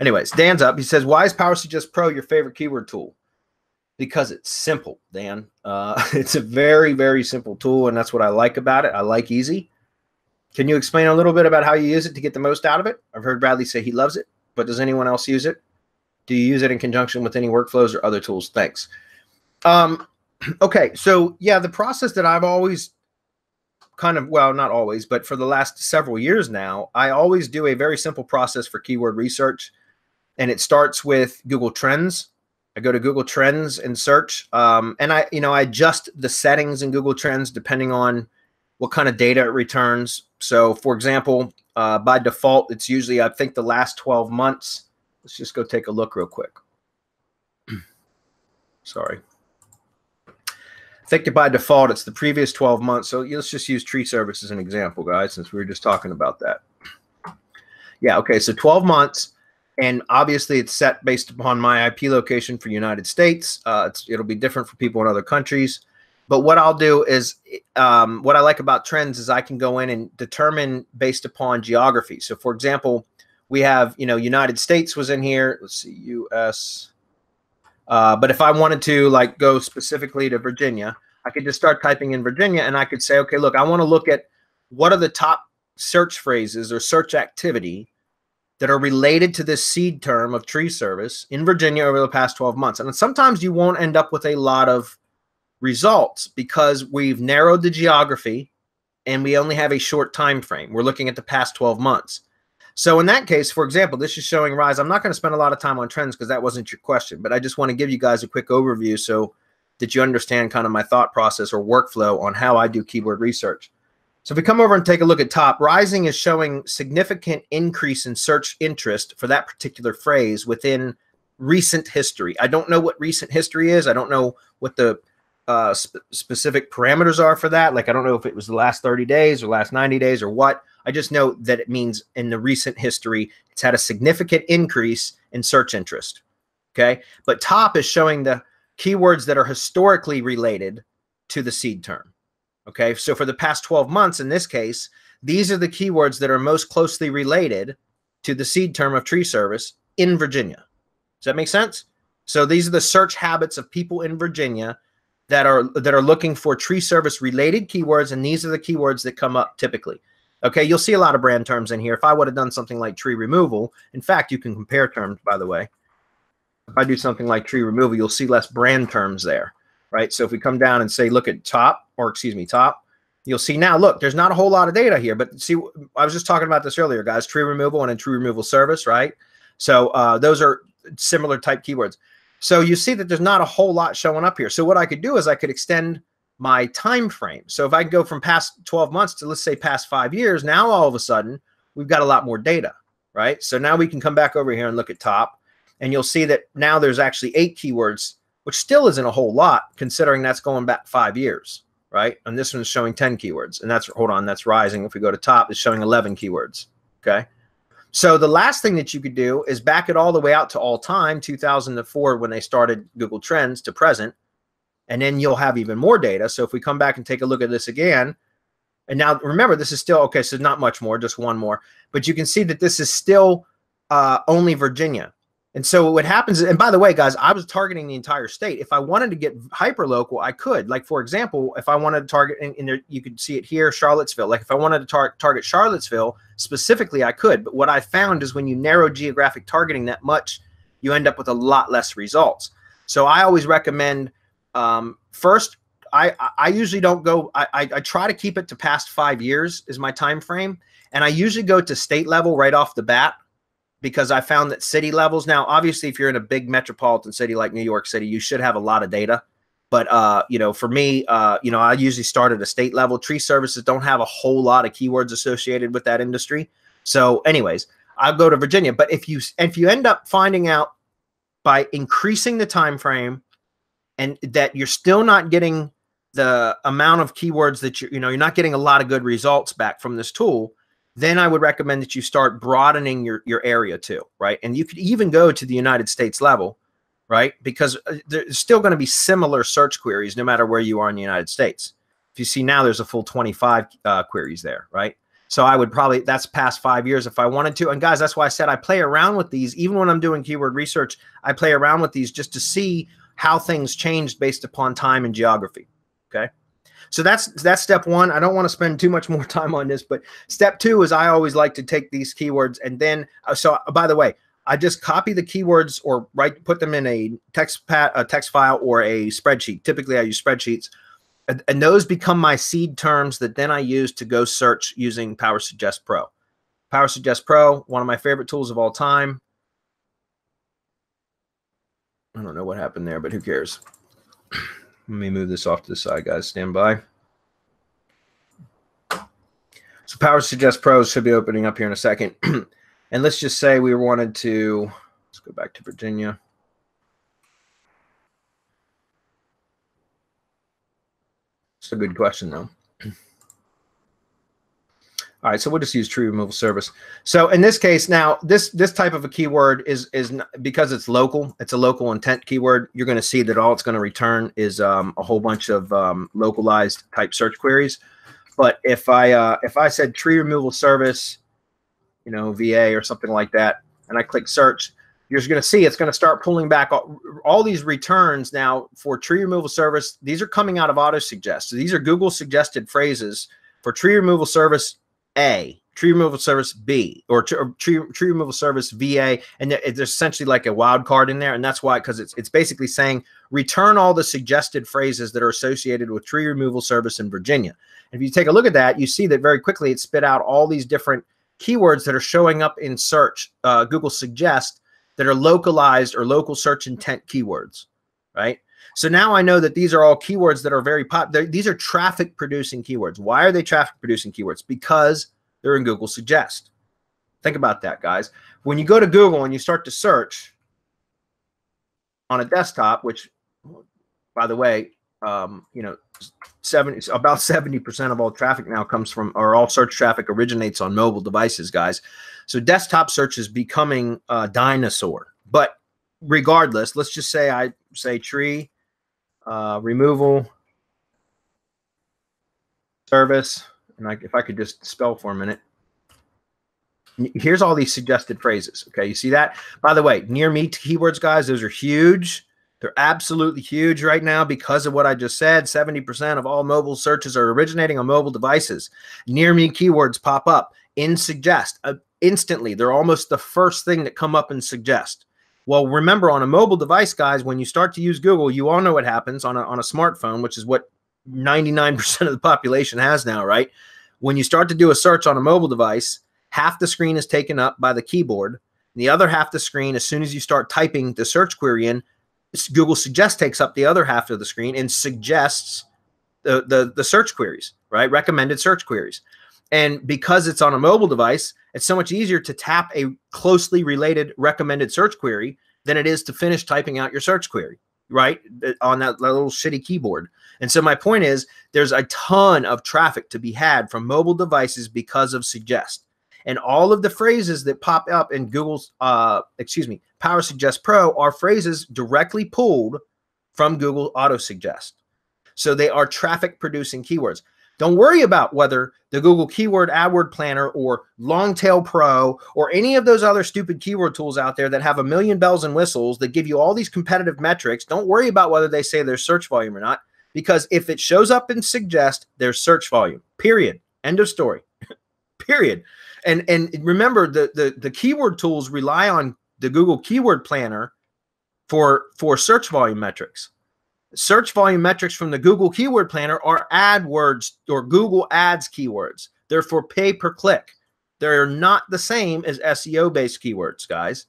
Anyways, Dan's up. He says, "Why is Power Suggest Pro your favorite keyword tool?" Because it's simple, Dan. Uh, it's a very, very simple tool, and that's what I like about it. I like easy. Can you explain a little bit about how you use it to get the most out of it? I've heard Bradley say he loves it, but does anyone else use it? Do you use it in conjunction with any workflows or other tools? Thanks. Um, okay, so yeah, the process that I've always kind of well, not always, but for the last several years now, I always do a very simple process for keyword research, and it starts with Google Trends. I go to Google Trends and search, um, and I, you know, I adjust the settings in Google Trends depending on what kind of data it returns. So, for example, uh, by default, it's usually I think the last 12 months. Let's just go take a look real quick. Sorry I think that by default it's the previous 12 months. So let's just use tree service as an example, guys, since we were just talking about that. Yeah, okay, so 12 months, and obviously it's set based upon my IP location for United States. Uh, it'll be different for people in other countries. But what I'll do is, um, what I like about trends is I can go in and determine based upon geography. So, for example, we have, you know, United States was in here. Let's see, U.S. Uh, but if I wanted to like go specifically to Virginia, I could just start typing in Virginia and I could say, okay, look, I want to look at what are the top search phrases or search activity that are related to this seed term of tree service in Virginia over the past 12 months. And sometimes you won't end up with a lot of results because we've narrowed the geography and we only have a short time frame. We're looking at the past 12 months. So in that case, for example, this is showing rise. I'm not going to spend a lot of time on trends because that wasn't your question, but I just want to give you guys a quick overview so that you understand kind of my thought process or workflow on how I do keyword research. So if we come over and take a look at top, rising is showing significant increase in search interest for that particular phrase within recent history. I don't know what recent history is. I don't know what the uh, sp specific parameters are for that. Like I don't know if it was the last 30 days or last 90 days or what. I just know that it means in the recent history, it's had a significant increase in search interest. Okay. But top is showing the keywords that are historically related to the seed term. Okay. So for the past 12 months, in this case, these are the keywords that are most closely related to the seed term of tree service in Virginia. Does that make sense? So these are the search habits of people in Virginia that are that are looking for tree service related keywords, and these are the keywords that come up typically. Okay, you'll see a lot of brand terms in here. If I would have done something like tree removal, in fact, you can compare terms, by the way. If I do something like tree removal, you'll see less brand terms there, right? So if we come down and say, look at top, or excuse me, top, you'll see now, look, there's not a whole lot of data here, but see, I was just talking about this earlier, guys, tree removal and a tree removal service, right? So uh, those are similar type keywords. So you see that there's not a whole lot showing up here. So what I could do is I could extend my time frame. So if I go from past 12 months to let's say past five years, now all of a sudden we've got a lot more data, right? So now we can come back over here and look at top and you'll see that now there's actually eight keywords, which still isn't a whole lot considering that's going back five years, right? And this one's showing 10 keywords and that's, hold on, that's rising. If we go to top, it's showing 11 keywords, okay? So the last thing that you could do is back it all the way out to all time, 2004 when they started Google Trends to present, and then you'll have even more data. So if we come back and take a look at this again, and now remember, this is still okay. So not much more, just one more, but you can see that this is still uh, only Virginia. And so what happens, and by the way, guys, I was targeting the entire state. If I wanted to get hyper local, I could. Like for example, if I wanted to target, and, there, you could see it here, Charlottesville. Like if I wanted to tar target Charlottesville specifically, I could. But what I found is when you narrow geographic targeting that much, you end up with a lot less results. So I always recommend um, first, I I usually don't go. I, I I try to keep it to past five years is my time frame, and I usually go to state level right off the bat because I found that city levels now, obviously, if you're in a big metropolitan city like New York City, you should have a lot of data. But uh, you know, for me, uh, you know, I usually start at a state level. Tree services don't have a whole lot of keywords associated with that industry. So, anyways, I'll go to Virginia. But if you if you end up finding out by increasing the time frame and that you're still not getting the amount of keywords that you you know you're not getting a lot of good results back from this tool then i would recommend that you start broadening your your area too right and you could even go to the united states level right because uh, there's still going to be similar search queries no matter where you are in the united states if you see now there's a full 25 uh, queries there right So I would probably that's past five years if I wanted to. And guys, that's why I said I play around with these. Even when I'm doing keyword research, I play around with these just to see how things changed based upon time and geography. Okay. So that's that's step one. I don't want to spend too much more time on this, but step two is I always like to take these keywords and then uh, so uh, by the way, I just copy the keywords or write put them in a text pat a text file or a spreadsheet. Typically, I use spreadsheets, and, and those become my seed terms that then I use to go search using Power Suggest Pro. Power Suggest Pro, one of my favorite tools of all time. I don't know what happened there, but who cares? Let me move this off to the side, guys. Stand by. So Power Suggest Pro should be opening up here in a second. and let's just say we wanted to, let's go back to Virginia. It's a good question, though. All right, so we'll just use tree removal service. So in this case, now this this type of a keyword is is because it's local. It's a local intent keyword. You're going to see that all it's going to return is um, a whole bunch of um, localized type search queries. But if I uh, if I said tree removal service, you know VA or something like that, and I click search, you're going to see it's going to start pulling back all, all, these returns now for tree removal service. These are coming out of auto suggest. So these are Google suggested phrases for tree removal service a, tree removal service B, or tree, tree removal service VA, and there's essentially like a wild card in there, and that's why because it's it's basically saying return all the suggested phrases that are associated with tree removal service in Virginia. And if you take a look at that, you see that very quickly it spit out all these different keywords that are showing up in search. Uh, Google suggest that are localized or local search intent keywords, right? So now I know that these are all keywords that are very pop. These are traffic producing keywords. Why are they traffic producing keywords? Because they're in Google Suggest. Think about that, guys. When you go to Google and you start to search on a desktop, which, by the way, um, you know, seven about seventy percent of all traffic now comes from, or all search traffic originates on mobile devices, guys. So desktop search is becoming a dinosaur. But regardless, let's just say I say tree uh, removal service. And I, if I could just spell for a minute. Here's all these suggested phrases. Okay, you see that? By the way, near me keywords, guys, those are huge. They're absolutely huge right now because of what I just said. 70% of all mobile searches are originating on mobile devices. Near me keywords pop up in suggest uh, instantly. They're almost the first thing that come up in suggest. Well, remember on a mobile device, guys, when you start to use Google, you all know what happens on a, on a smartphone, which is what 99% of the population has now, right? When you start to do a search on a mobile device, half the screen is taken up by the keyboard. The other half the screen, as soon as you start typing the search query in, Google Suggest takes up the other half of the screen and suggests the, the, the search queries, right? Recommended search queries. And because it's on a mobile device, it's so much easier to tap a closely related recommended search query than it is to finish typing out your search query, right? On that little shitty keyboard. And so my point is there's a ton of traffic to be had from mobile devices because of Suggest. And all of the phrases that pop up in Google's, uh, excuse me, Power Suggest Pro are phrases directly pulled from Google Auto Suggest. So they are traffic producing keywords. Don't worry about whether the Google Keyword AdWord Planner or Longtail Pro or any of those other stupid keyword tools out there that have a million bells and whistles that give you all these competitive metrics. Don't worry about whether they say there's search volume or not, because if it shows up in suggest, there's search volume. Period. End of story. Period. And and remember the, the the keyword tools rely on the Google Keyword Planner for for search volume metrics search volume metrics from the Google Keyword Planner are AdWords or Google Ads keywords. They're for pay per click. They're not the same as SEO based keywords, guys.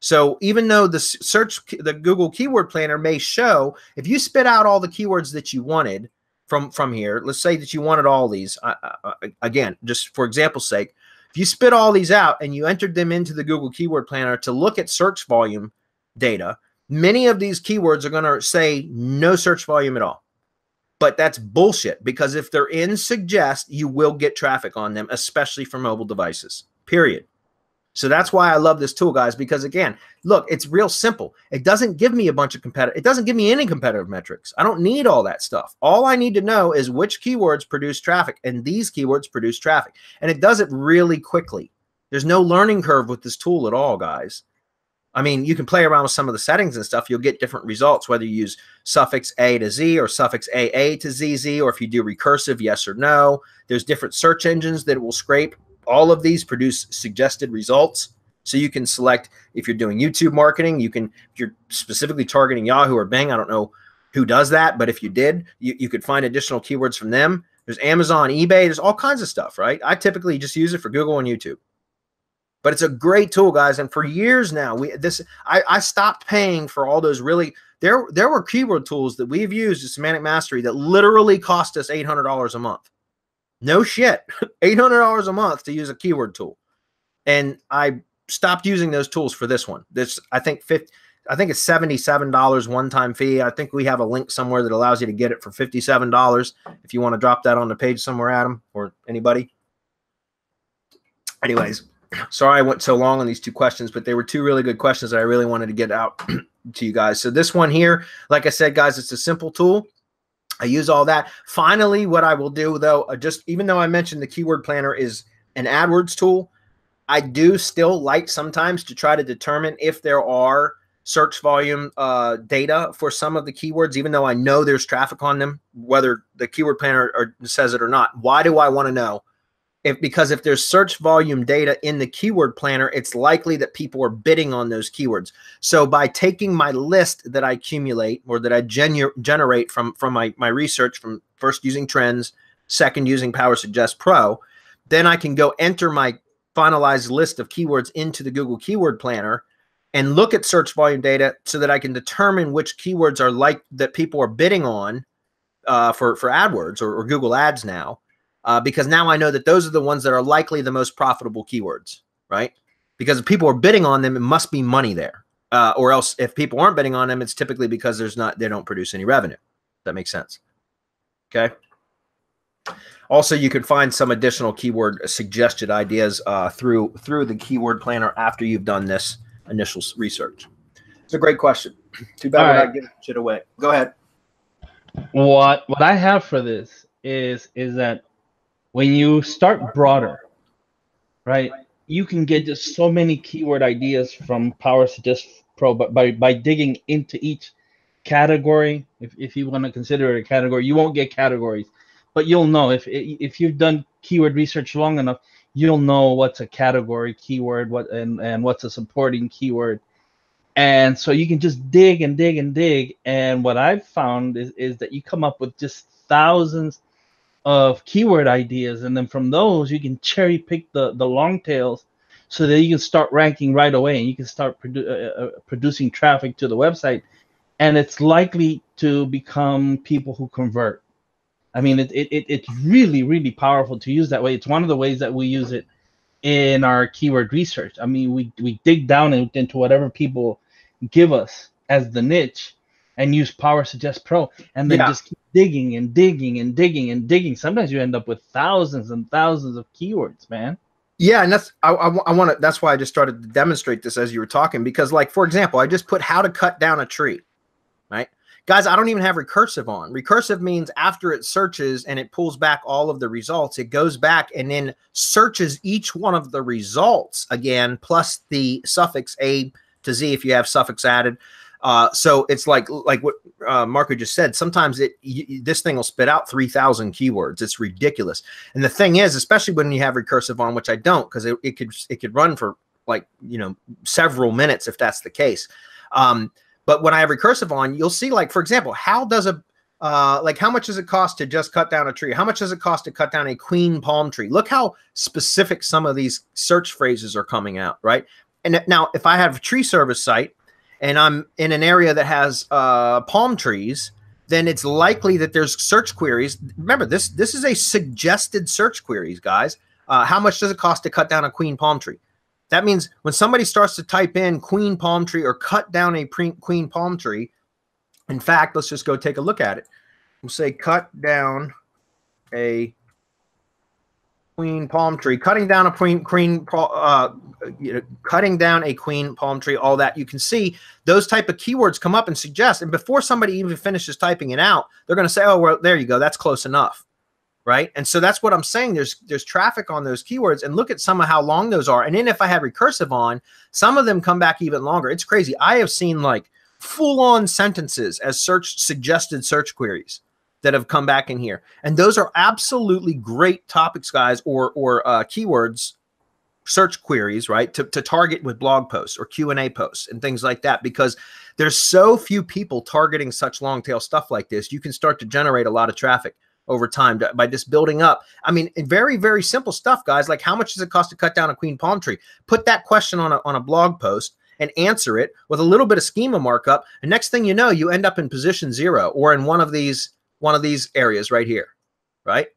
So even though the search, the Google Keyword Planner may show, if you spit out all the keywords that you wanted from from here, let's say that you wanted all these. Uh, uh, again, just for example's sake, if you spit all these out and you entered them into the Google Keyword Planner to look at search volume data, Many of these keywords are going to say no search volume at all. But that's bullshit because if they're in suggest, you will get traffic on them, especially for mobile devices. Period. So that's why I love this tool, guys, because again, look, it's real simple. It doesn't give me a bunch of competitive, it doesn't give me any competitive metrics. I don't need all that stuff. All I need to know is which keywords produce traffic, and these keywords produce traffic. And it does it really quickly. There's no learning curve with this tool at all, guys. I mean, you can play around with some of the settings and stuff. You'll get different results, whether you use suffix A to Z or suffix AA to ZZ, or if you do recursive, yes or no. There's different search engines that will scrape all of these produce suggested results. So you can select if you're doing YouTube marketing, you can, if you're specifically targeting Yahoo or Bing, I don't know who does that, but if you did, you, you could find additional keywords from them. There's Amazon, eBay, there's all kinds of stuff, right? I typically just use it for Google and YouTube. But it's a great tool, guys. And for years now, we this I, I stopped paying for all those really there there were keyword tools that we've used at Semantic Mastery that literally cost us $800 a month. No shit. $800 a month to use a keyword tool. And I stopped using those tools for this one. This, I think, 50, I think it's $77 one time fee. I think we have a link somewhere that allows you to get it for $57 if you want to drop that on the page somewhere, Adam, or anybody. Anyways, sorry I went so long on these two questions, but they were two really good questions that I really wanted to get out to you guys. So this one here, like I said, guys, it's a simple tool. I use all that. Finally, what I will do though, uh, just even though I mentioned the keyword planner is an AdWords tool, I do still like sometimes to try to determine if there are search volume uh, data for some of the keywords, even though I know there's traffic on them, whether the keyword planner or, says it or not. Why do I want to know? If because if there's search volume data in the keyword planner, it's likely that people are bidding on those keywords. So by taking my list that I accumulate or that I generate from from my my research from first using trends, second using Power Suggest Pro, then I can go enter my finalized list of keywords into the Google Keyword Planner and look at search volume data so that I can determine which keywords are like that people are bidding on uh, for for AdWords or, or Google Ads now uh, because now I know that those are the ones that are likely the most profitable keywords, right? Because if people are bidding on them, it must be money there. Uh, or else, if people aren't bidding on them, it's typically because there's not they don't produce any revenue. That makes sense. Okay. Also, you can find some additional keyword suggested ideas uh, through through the keyword planner after you've done this initial research. It's a great question. Too bad we're not giving shit away. Go ahead. What what I have for this is is that when you start broader, right, you can get just so many keyword ideas from Power Suggest Pro, but by, by digging into each category, if, if you want to consider it a category, you won't get categories, but you'll know if if you've done keyword research long enough, you'll know what's a category keyword, what and, and what's a supporting keyword. And so you can just dig and dig and dig. And what I've found is, is that you come up with just thousands of keyword ideas, and then from those you can cherry pick the the long tails, so that you can start ranking right away, and you can start produ- uh, uh, producing traffic to the website, and it's likely to become people who convert. I mean, it, it, it's really, really powerful to use that way. It's one of the ways that we use it in our keyword research. I mean, we, we dig down into whatever people give us as the niche and use Power Suggest Pro and then yeah. just keep digging and digging and digging and digging. Sometimes you end up with thousands and thousands of keywords, man. Yeah, and that's I, I, I want to. That's why I just started to demonstrate this as you were talking because, like, for example, I just put how to cut down a tree, right? Guys, I don't even have recursive on. Recursive means after it searches and it pulls back all of the results, it goes back and then searches each one of the results again, plus the suffix A to Z if you have suffix added. Uh, so it's like like what uh, Marco just said. Sometimes it this thing will spit out three thousand keywords. It's ridiculous. And the thing is, especially when you have recursive on, which I don't, because it, it could it could run for like you know several minutes if that's the case. Um, but when I have recursive on, you'll see like for example, how does a uh, like how much does it cost to just cut down a tree? How much does it cost to cut down a queen palm tree? Look how specific some of these search phrases are coming out, right? And now, if I have a tree service site and I'm in an area that has uh, palm trees, then it's likely that there's search queries. Remember, this this is a suggested search queries, guys. Uh, how much does it cost to cut down a queen palm tree? That means when somebody starts to type in queen palm tree or cut down a queen palm tree, in fact, let's just go take a look at it. We'll say cut down a queen palm tree, cutting down a queen queen uh, you know, cutting down a queen palm tree, all that you can see those type of keywords come up and suggest. And before somebody even finishes typing it out, they're going to say, "Oh, well, there you go, that's close enough." Right. And so that's what I'm saying. There's there's traffic on those keywords, and look at some of how long those are. And then if I have recursive on, some of them come back even longer. It's crazy. I have seen like full on sentences as search suggested search queries that have come back in here. And those are absolutely great topics, guys, or or uh, keywords, search queries, right? To, to target with blog posts or Q&A posts and things like that, because there's so few people targeting such long tail stuff like this. You can start to generate a lot of traffic over time by just building up. I mean, very, very simple stuff, guys. Like how much does it cost to cut down a queen palm tree? Put that question on a, on a blog post and answer it with a little bit of schema markup. And next thing you know, you end up in position zero or in one of these one of these areas right here, right?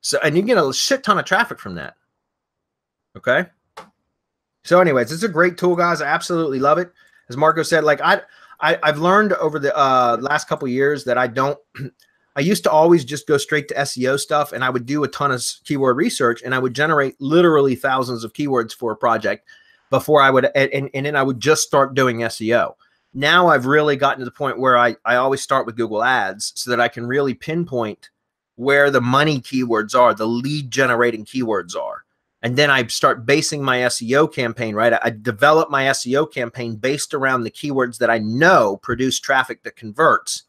So, and you get a shit ton of traffic from that. Okay. So, anyways, it's a great tool, guys. I absolutely love it. As Marco said, like I, I I've learned over the uh, last couple years that I don't. I used to always just go straight to SEO stuff, and I would do a ton of keyword research, and I would generate literally thousands of keywords for a project before I would, and, and then I would just start doing SEO now I've really gotten to the point where I, I always start with Google Ads so that I can really pinpoint where the money keywords are, the lead generating keywords are. And then I start basing my SEO campaign, right? I, I develop my SEO campaign based around the keywords that I know produce traffic that converts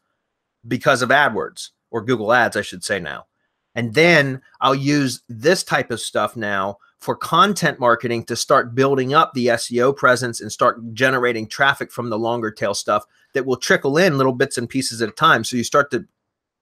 because of AdWords or Google Ads, I should say now. And then I'll use this type of stuff now for content marketing to start building up the SEO presence and start generating traffic from the longer tail stuff that will trickle in little bits and pieces at a time. So you start to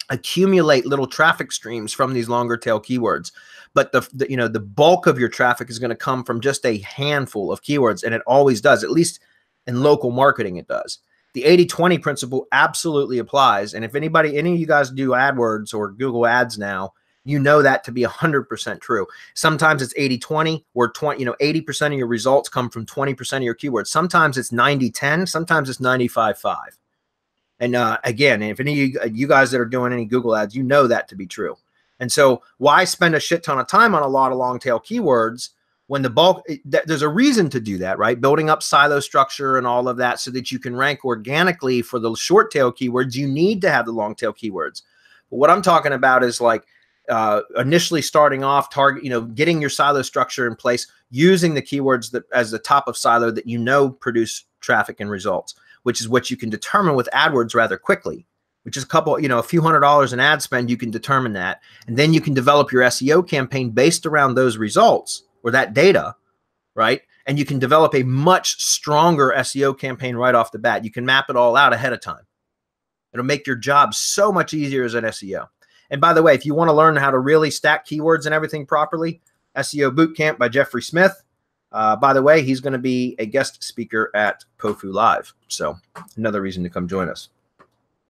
accumulate little traffic streams from these longer tail keywords. But the, the you know the bulk of your traffic is going to come from just a handful of keywords, and it always does. At least in local marketing, it does. The 80-20 principle absolutely applies. And if anybody, any of you guys do AdWords or Google Ads now, you know that to be 100% true. Sometimes it's 80 20, where 20, you know, 80% of your results come from 20% of your keywords. Sometimes it's 90 10, sometimes it's 95 5. And uh, again, if any of you, uh, you guys that are doing any Google ads, you know that to be true. And so, why spend a shit ton of time on a lot of long tail keywords when the bulk, eh, there's a reason to do that, right? Building up silo structure and all of that so that you can rank organically for the short tail keywords. You need to have the long tail keywords. But what I'm talking about is like, uh, initially starting off target you know getting your silo structure in place using the keywords that as the top of silo that you know produce traffic and results which is what you can determine with adwords rather quickly which is a couple you know a few hundred dollars in ad spend you can determine that. And then you can develop your seo campaign based around those results or that data right? And you can develop a much stronger seo campaign right off the bat. You can map it all out ahead of time. It'll make your job so much easier as an seo and by the way, if you want to learn how to really stack keywords and everything properly, SEO Bootcamp by Jeffrey Smith. Uh, by the way, he's going to be a guest speaker at POFU Live. So another reason to come join us.